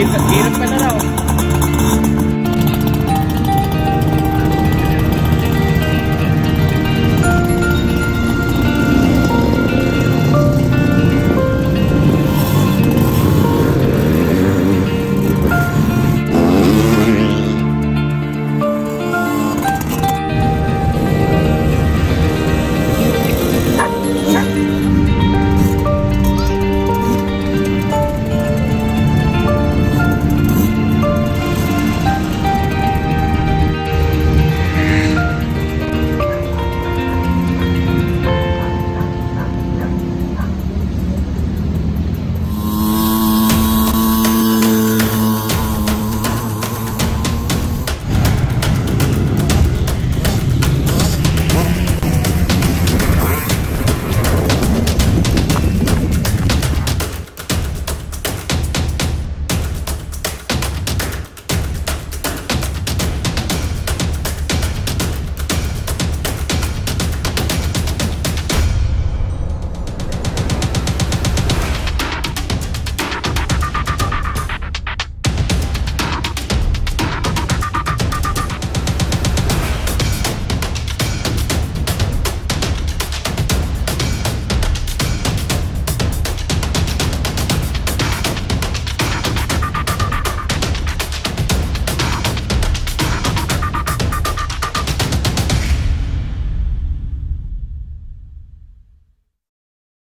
Hirap ka na raw.